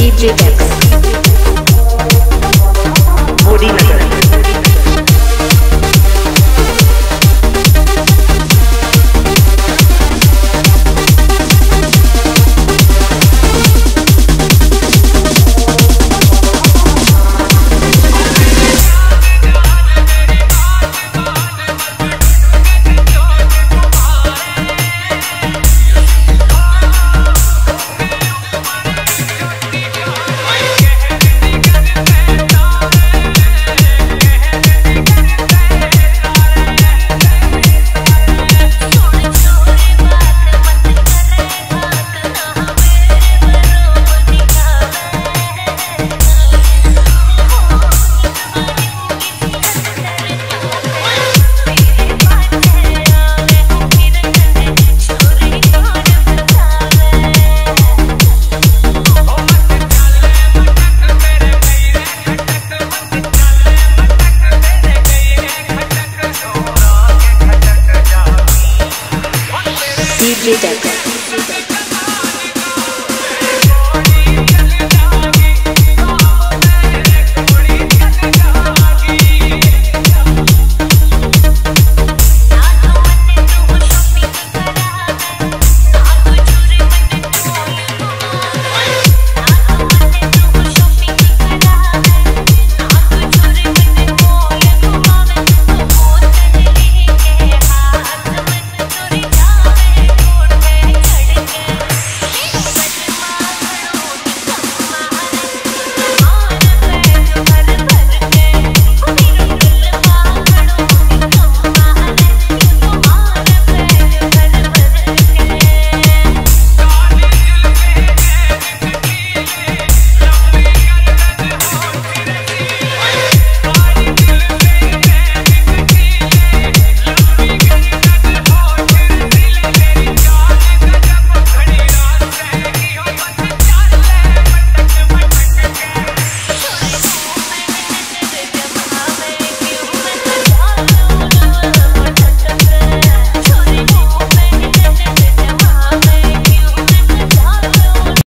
DJ X. DJ Decker.